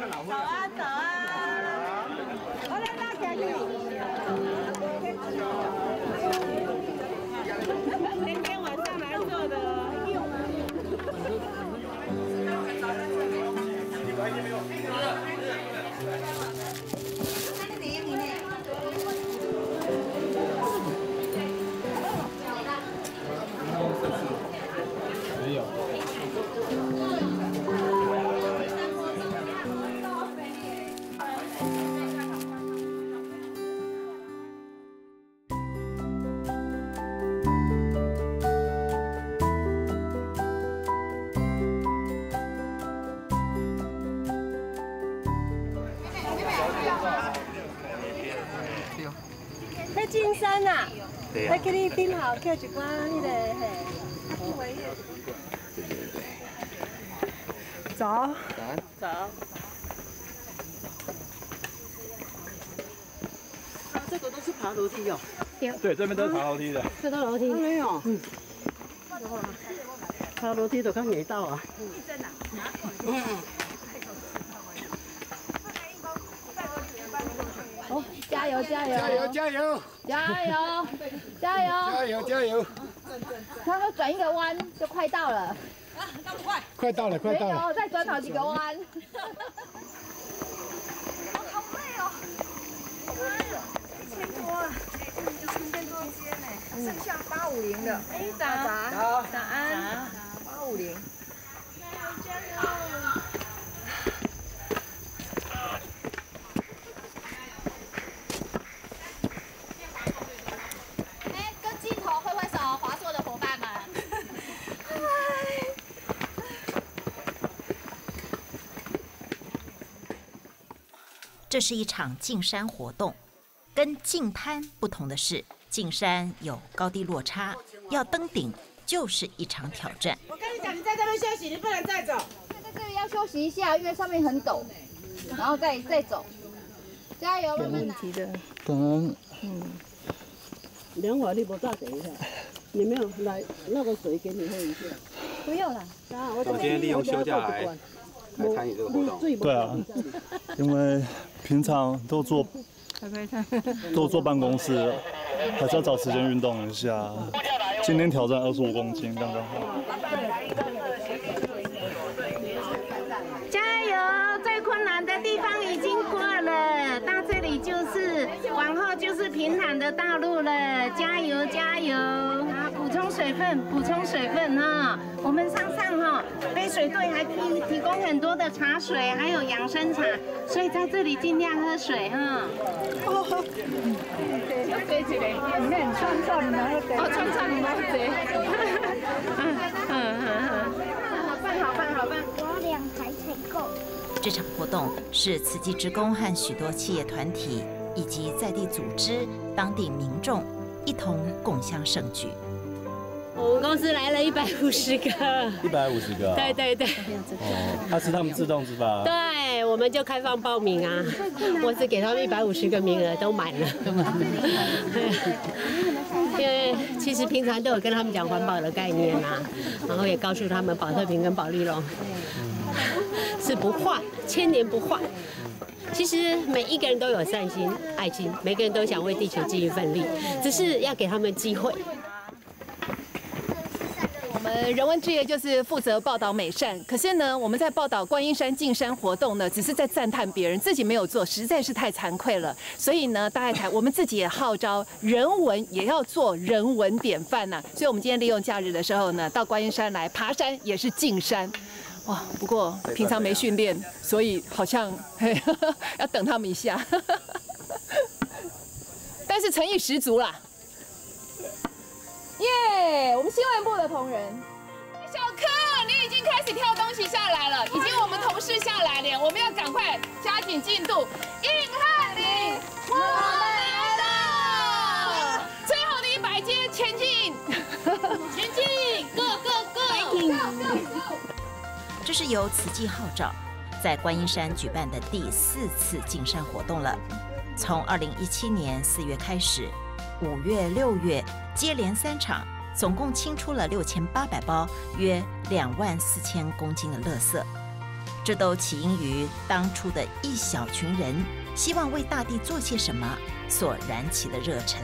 早啊，早啊。我来拉天晚上来做的。没 在金山呐，对在给你顶好捡一寡迄个嘿。走。走。这个都是爬楼梯哦。对，这边都是爬楼梯的。这个楼梯。没有。嗯。爬楼梯都看没到啊。嗯。哦，加油加油！加油加油！加油！加油！加油加油！他会转一个弯就快到了。啊，那么快快到了，快到了！没有，再转好几个弯。好累哦。一千多啊，一千多间呢，剩下八五零的。哎，早早早安，八五零。加油加油！哎，跟镜头挥挥手，华硕的伙伴们。这是一场进山活动，跟进攀不同的是，进山有高低落差，要登顶就是一场挑战。我跟你讲，你在这边休息，你不能再走。在这里要休息一下，因为上面很陡，然后再再走。加油，慢慢来。等嗯。两会你不大等一下，你没有来那个水给你喝一下。不用了。啊，我今天利用休假来来参与这个活动。对啊，因为平常都坐都坐办公室，还是要找时间运动一下。今天挑战二十五公斤，刚刚好。加油！最困难的地方已经过了，到这里就是往后就是平坦的道路了。加油加油！啊，补充水分，补充水分哈。我们上上哈，杯水队还提提供很多的茶水，还有养生茶，所以在这里尽量喝水哈。哦，对起来，里面穿上你那个，哦，穿上你那个，嗯嗯嗯嗯，好棒好棒好棒！我要两台才够。这场活动是慈济职工和许多企业团体以及在地组织、当地民众一同共襄盛举。我 们公司来了一百五十个，一百五十个、啊。对对对。哦，它是他们自动自发。对，我们就开放报名啊，我只给他们一百五十个名额，都满了。因为其实平常都有跟他们讲环保的概念啊，然后也告诉他们保特瓶跟保利龙是不坏，千年不坏。其实每一个人都有善心、爱心，每个人都想为地球尽一份力，只是要给他们机会。人文志业就是负责报道美善，可是呢，我们在报道观音山进山活动呢，只是在赞叹别人，自己没有做，实在是太惭愧了。所以呢，大爱台我们自己也号召人文也要做人文典范呐、所以我们今天利用假日的时候呢，到观音山来爬山，也是进山。哇，不过平常没训练，所以好像要等他们一下，但是诚意十足啦。耶我们新闻部的同仁，小柯，你已经开始跳东西下来了，已经我们同事下来了，我们要赶快加紧进度。硬汉里，我们来了！最后的一百阶，前进，前进，Go Go Go！这是由慈济号召，在观音山举办的第四次进山活动了。从二零一七年四月开始，五月、六月接连三场，总共清出了六千八百包，约两万四千公斤的垃圾。这都起因于当初的一小群人希望为大地做些什么所燃起的热忱。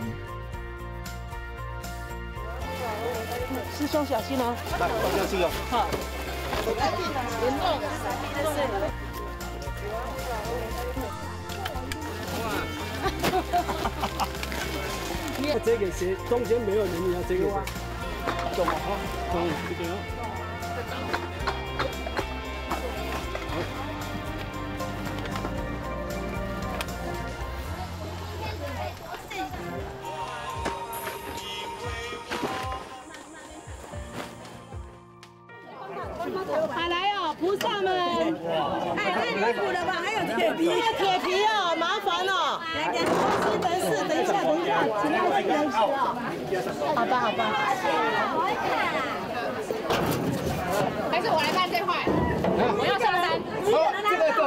师兄小心哦！来，放下去哦。好。这个谁中间没有人，你要这个谁？懂吗？好，嗯，这个。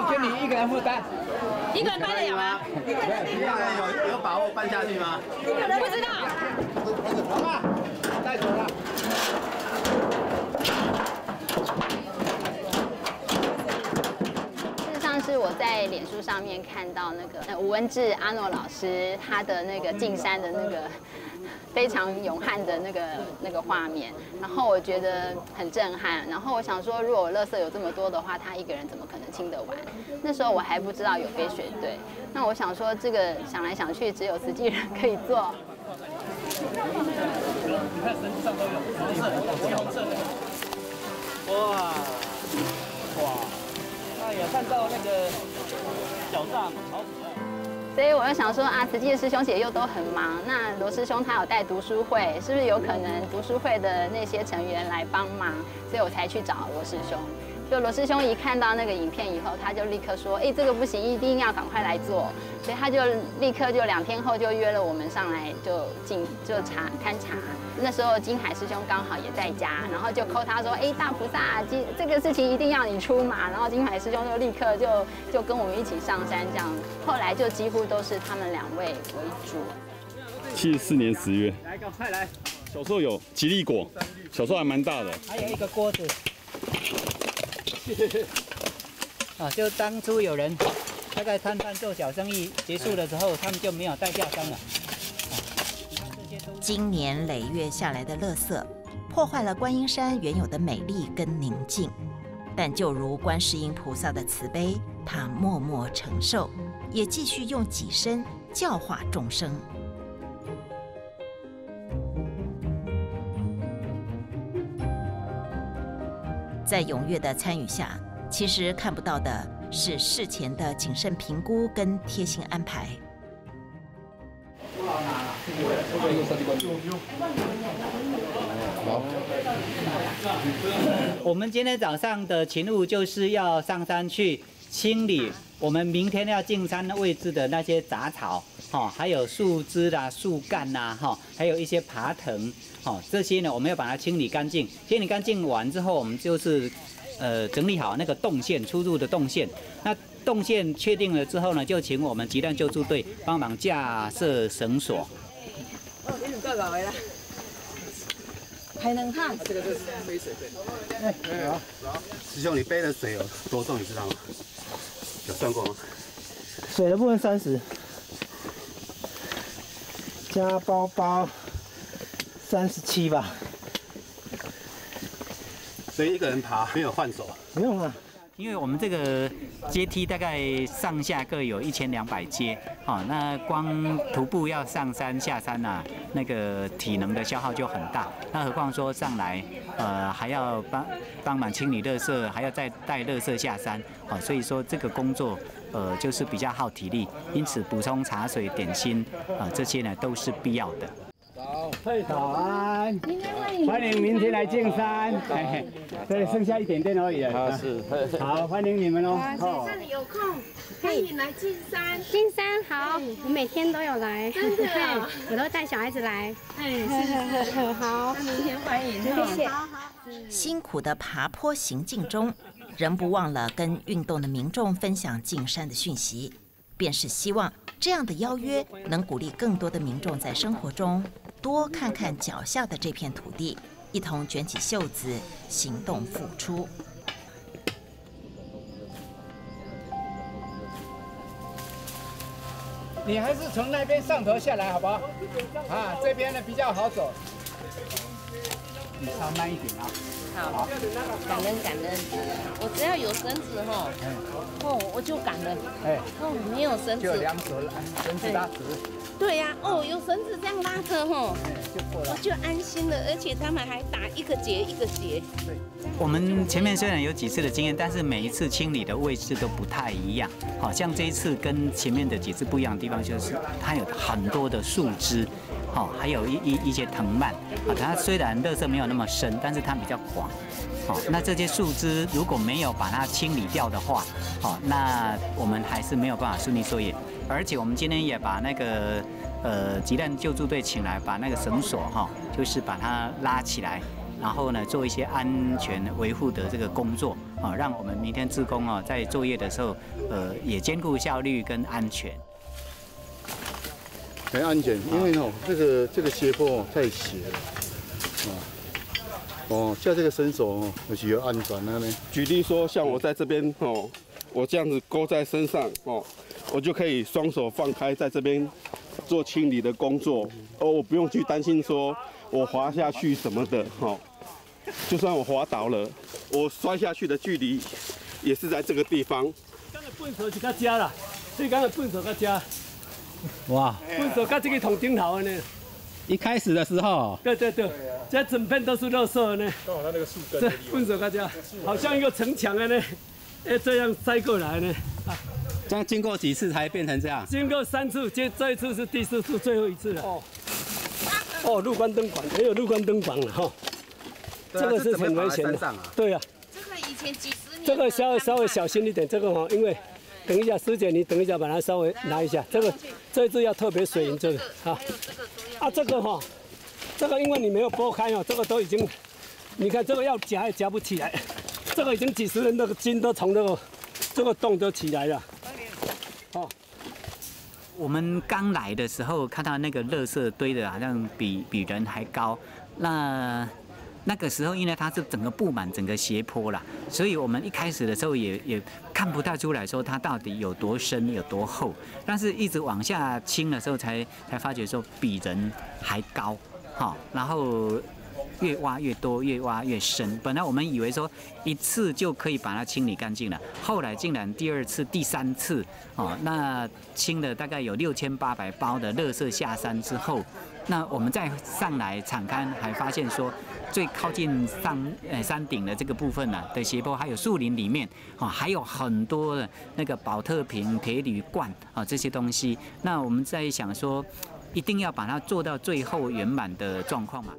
给你一个人负担。一个人搬得了吗？一个人有有把握搬下去吗？不知道。好吧，带走了。是我在脸书上面看到那个吴文志阿诺老师他的那个进山的那个非常勇悍的那个那个画面，然后我觉得很震撼。然后我想说，如果垃圾有这么多的话，他一个人怎么可能清得完？那时候我还不知道有飞雪队。那我想说，这个想来想去，只有实际人可以做。你看绳子上都有黄色、红色的。哇哇！哎呀，看到那个脚上好可爱。所以我就想说啊，慈济的师兄姐又都很忙，那罗师兄他有带读书会，是不是有可能读书会的那些成员来帮忙？所以我才去找罗师兄。就罗师兄一看到那个影片以后，他就立刻说：“哎，这个不行，一定要赶快来做。”所以他就立刻就两天后就约了我们上来就进就查勘察。那时候金海师兄刚好也在家，然后就扣他说：“哎，大菩萨，金这个事情一定要你出马。”然后金海师兄就立刻就就跟我们一起上山，这样后来就几乎都是他们两位为主。七十四年十月，来，快来！小时候有吉利果，小时候还蛮大的。还有一个锅子。啊，就当初有人大概摊贩做小生意结束的时候，他们就没有带下山了。经年累月下来的垃圾，破坏了观音山原有的美丽跟宁静。但就如观世音菩萨的慈悲，他默默承受，也继续用己身教化众生。在踊跃的参与下，其实看不到的是事前的谨慎评估跟贴心安排。我们今天早上的勤务就是要上山去清理我们明天要进山的位置的那些杂草，哈，还有树枝啦、树干呐，哈，还有一些爬藤，哈，这些呢，我们要把它清理干净。清理干净完之后，我们就是呃整理好那个动线出入的动线。那动线确定了之后呢，就请我们急难救助队帮忙架设绳索。哦，你怎么搞来了？还能看？这个就是背水队。哎，好，师兄，你背的水有多重，你知道吗？有算过吗？水的部分三十，加包包三十七吧。所以一个人爬没有换手？不用啊。因为我们这个阶梯大概上下各有一千两百阶，好，那光徒步要上山下山呐，那个体能的消耗就很大。那何况说上来，呃，还要帮帮忙清理垃圾，还要再带垃圾下山，好，所以说这个工作，呃，就是比较耗体力。因此补充茶水、点心，啊，这些呢都是必要的。早，早安，欢迎明天来进山。对，剩下一点点而已。啊，是。好，欢迎你们哦。好，这里有空可以来进山。进山好，我每天都有来。真的，我都带小孩子来。哎，是是是，好，那明天欢迎。谢谢。辛苦的爬坡行进中，仍不忘了跟运动的民众分享进山的讯息，便是希望这样的邀约能鼓励更多的民众在生活中。多看看脚下的这片土地一同卷起袖子行动付出。你还是从那边上头下来好不好？啊这边呢比较好走。你稍慢一点啊。好，感恩感恩。我只要有绳子哈，哦，我就感恩。哎，哦，没有绳子。就两手拉，绳子拉直。对呀，哦，有绳子这样拉着哈，我就安心了。而且他们还打一个结一个结。对。我们前面虽然有几次的经验，但是每一次清理的位置都不太一样。好像这一次跟前面的几次不一样的地方，就是它有很多的树枝。好，还有一一一些藤蔓，啊，它虽然垃圾没有那么深，但是它比较广，好，那这些树枝如果没有把它清理掉的话，好，那我们还是没有办法顺利作业。而且我们今天也把那个呃急难救助队请来，把那个绳索哈，就是把它拉起来，然后呢做一些安全维护的这个工作，啊，让我们明天职工啊在作业的时候，呃，也兼顾效率跟安全。很安全，因为哦，这个这个斜坡太斜了，哦，哦，像这个绳索哦，有需要安全了呢。举例说，像我在这边哦，我这样子勾在身上哦，我就可以双手放开，在这边做清理的工作，哦，我不用去担心说我滑下去什么的，哈，就算我滑倒了，我摔下去的距离也是在这个地方。刚才笨手就较加了，所以刚才笨手较加。哇！分手跟这个桶顶头呢？一开始的时候，对对对，这整片都是肉色呢。刚好它那个树根。这粪扫大家，好像一个城墙的呢，哎，这样塞过来呢。这样经过几次才变成这样？经过三次，这这一次是第四次，最后一次了。哦。哦，路关灯管也有路关灯管了哈。这个是很危险的。对啊。这个以前几十年。这个稍微稍微小心一点，这个哈，因为。等一下，师姐，你等一下，把它稍微拿一下。这个，这一只要特别水银，这个啊。啊，这个哈，这个因为你没有剥开哦，这个都已经，你看这个要夹也夹不起来，这个已经几十人那个筋都从这个这个洞都起来了。哦，我们刚来的时候看到那个垃圾堆的好像比比人还高，那。那个时候，因为它是整个布满整个斜坡了，所以我们一开始的时候也也看不太出来，说它到底有多深、有多厚。但是一直往下清的时候，才才发觉说比人还高，哈，然后越挖越多，越挖越深。本来我们以为说一次就可以把它清理干净了，后来竟然第二次、第三次，哦，那清了大概有六千八百包的垃圾下山之后，那我们再上来铲开，还发现说。最靠近山呃山顶的这个部分呢的斜坡，还有树林里面啊，还有很多的那个保特瓶、铁铝罐啊这些东西。那我们在想说，一定要把它做到最后圆满的状况嘛。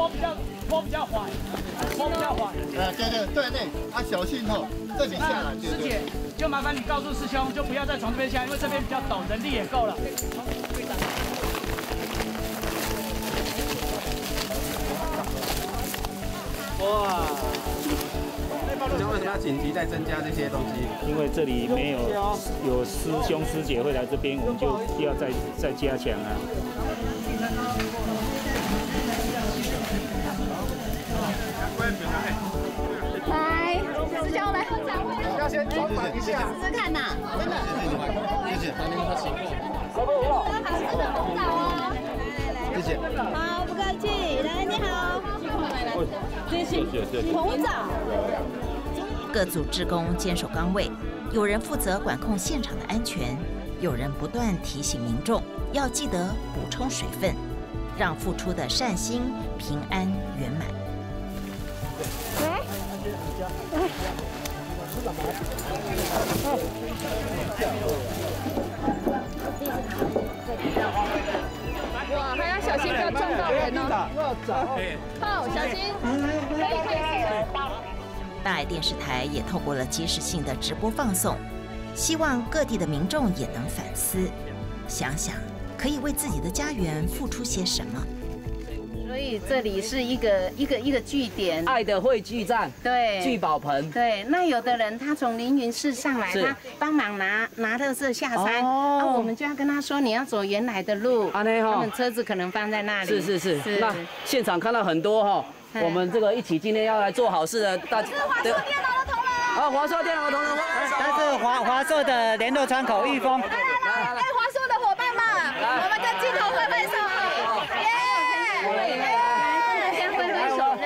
坡比较坡比较缓，坡比较缓。呃，对对对对，啊，小心哦，这里下来。师姐，就麻烦你告诉师兄，就不要再从这边下，因为这边比较陡，人力也够了。哇！那为什么要紧急再增加这些东西？因为这里没有有师兄师姐会来这边，我们就要再再加强啊。先装满一下，试试看呐，真的。谢谢，欢迎他辛苦。辛苦了。好吃的红枣哦，谢谢。好，不客气。来，你好。谢谢。谢谢红枣。各组职工坚守岗位，有人负责管控现场的安全，有人不断提醒民众要记得补充水分，让付出的善心平安圆满。喂哇，还要小心，不要撞到人哦！好，小心，可以可以。大爱电视台也透过了即时性的直播放送，希望各地的民众也能反思，想想可以为自己的家园付出些什么。这里是一个一个一个据点，爱的汇聚站，对，聚宝盆，对。那有的人他从凌云寺上来，他帮忙拿拿特色下山，那我们就要跟他说你要走原来的路，他们车子可能放在那里。是是是。那现场看到很多哈，我们这个一起今天要来做好事的大家。电脑的同仁。好，华硕电脑同仁，来自华华硕的联络窗口玉峰。来来来，华硕的伙伴们，我们跟镜头挥挥手，耶！耶！先挥挥手，耶！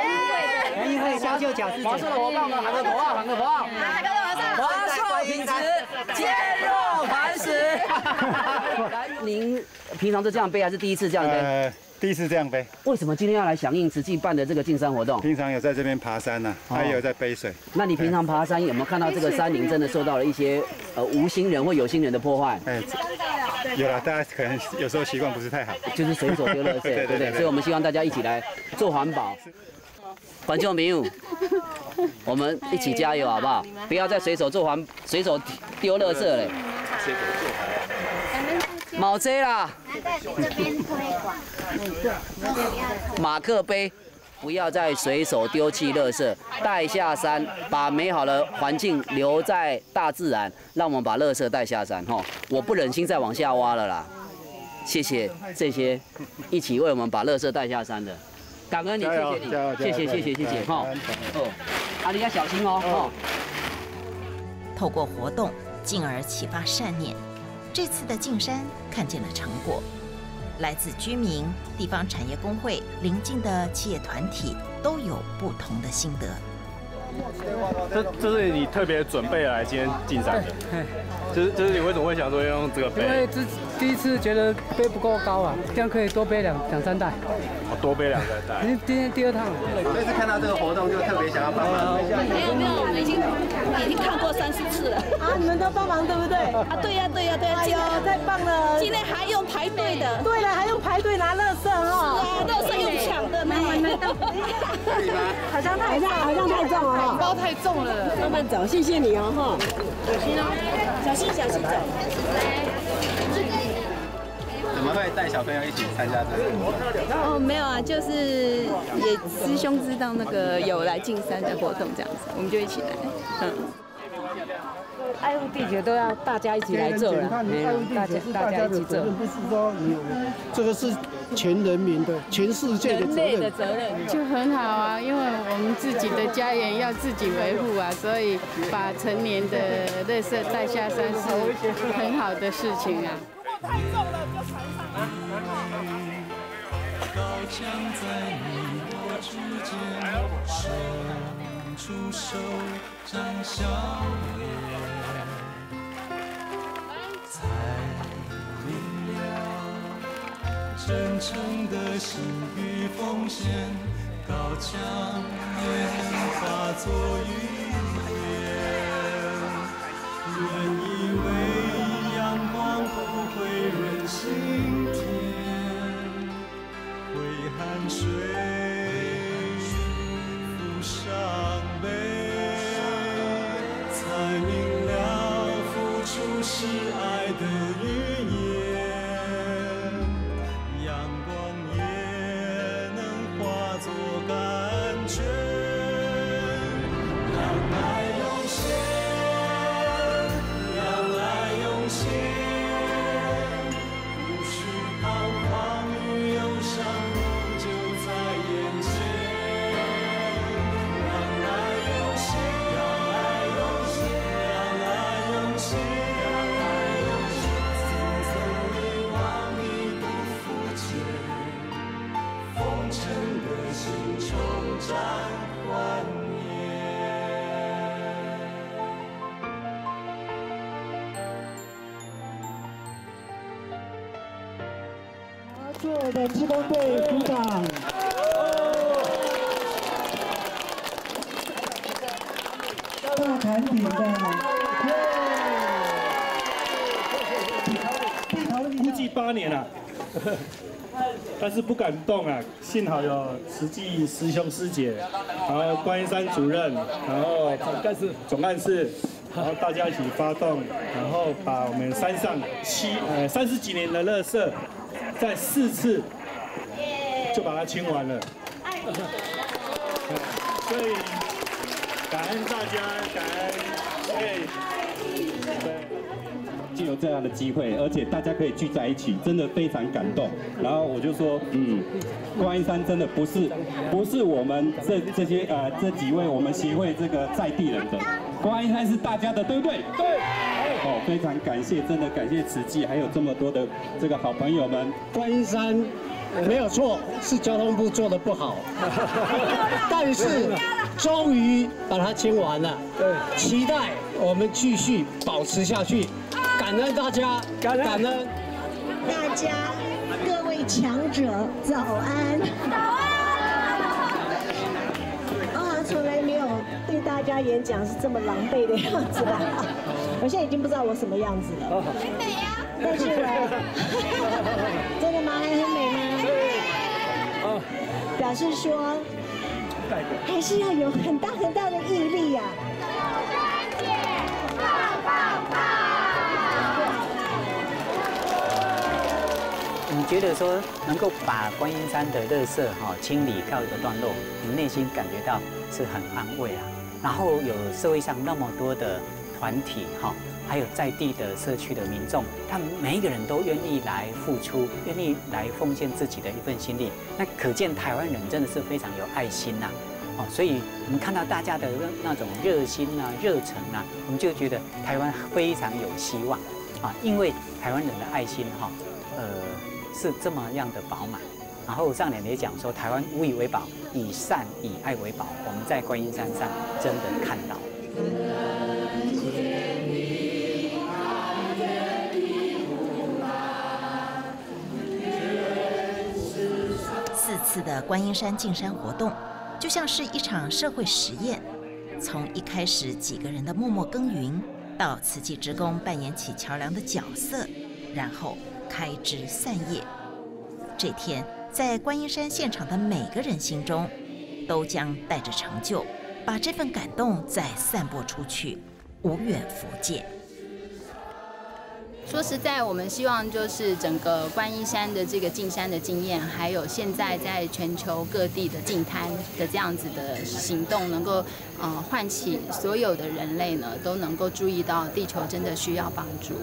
华硕的伙伴们，喊个口号，喊个口号。华硕品质，坚若磐石。来，您平常都这样背，还是第一次这样背？第一次这样背。为什么今天要来响应慈济办的这个进山活动？平常有在这边爬山呢，还有在背水。那你平常爬山有没有看到这个山林真的受到了一些呃无心人或有心人的破坏？哎，有了，大家可能有时候习惯不是太好，就是随手丢垃圾，对不对？所以我们希望大家一起来做环保。环球迷友，我们一起加油好不好？不要再随手做环，随手丢垃圾嘞。毛遮啦，马克杯，不要再随手丢弃垃圾，带下山，把美好的环境留在大自然，让我们把垃圾带下山哈。我不忍心再往下挖了啦，谢谢这些一起为我们把垃圾带下山的，感恩你，谢谢你，谢谢谢谢谢谢哈。哦，阿丽要小心哦。哦。透过活动，进而启发善念。这次的进山看见了成果，来自居民、地方产业工会、邻近的企业团体都有不同的心得。这这是你特别准备来今天进山的，就是就是你为什么会想说要用这个背？因为这第一次觉得背不够高啊，这样可以多背两两三袋。哦，多背两三袋。今今天第二趟，这次看到这个活动就特别想要帮忙。没有没有，我们已经已经看过三四次了。啊，你们都帮忙对不对？啊，对呀对呀对呀。哎呦，太棒了！今天还用排队的。对了，还用排队拿乐色哈。是啊，乐色用？好像太重，好像太重了哈。包太重了。慢慢走，谢谢你哦哈。小心哦，小心小心走。怎么会带小朋友一起参加这个？哦，没有啊，就是也师兄知道那个有来进山的活动这样子，我们就一起来。嗯。爱护地球都要大家一起来做了，大家大家一起做。不是说你，这个是全人民的、全世界的责任，就很好啊。因为我们自己的家园要自己维护啊，所以把成年的垃圾带下山是很好的事情啊。太重了，就船上。高墙在你我之间，伸出手，张笑脸。才明了，真诚的心与奉献，高墙也能所有的职工队鼓掌。大坎顶的，估计八年了，但是不敢动啊。幸好有实际师兄师姐，然后观音山主任，然后总干事、总干事，然后大家一起发动，然后把我们山上七呃三十几年的垃圾，在四次就把它清完了。所以感恩大家，感恩，哎，对。就有这样的机会，而且大家可以聚在一起，真的非常感动。然后我就说，嗯，观音山真的不是不是我们这这些呃这几位我们协会这个在地人的，观音山是大家的，对不对？对。哦，非常感谢，真的感谢慈济，还有这么多的这个好朋友们。观音山没有错，是交通部做的不好，但是终于把它清完了。对，期待我们继续保持下去。感恩大家，感恩大家，各位强者早安。早安。啊，从来没有对大家演讲是这么狼狈的样子吧？我现在已经不知道我什么样子了。很美呀。但是呢，真的吗？还很美吗？表示说，还是要有很大很大的毅力呀。觉得说能够把观音山的垃圾哈清理告一个段落，你内心感觉到是很安慰啊。然后有社会上那么多的团体哈，还有在地的社区的民众，他们每一个人都愿意来付出，愿意来奉献自己的一份心力，那可见台湾人真的是非常有爱心呐。哦，所以我们看到大家的那那种热心啊、热忱啊，我们就觉得台湾非常有希望啊，因为台湾人的爱心哈，是这么样的饱满，然后上脸也讲说，台湾无以为宝，以善以爱为宝。我们在观音山上真的看到。四次的观音山进山活动，就像是一场社会实验。从一开始几个人的默默耕耘，到慈济职工扮演起桥梁的角色，然后。开枝散叶，这天在观音山现场的每个人心中，都将带着成就，把这份感动再散播出去，无远弗届。说实在，我们希望就是整个观音山的这个进山的经验，还有现在在全球各地的净滩的这样子的行动，能够呃唤起所有的人类呢，都能够注意到地球真的需要帮助。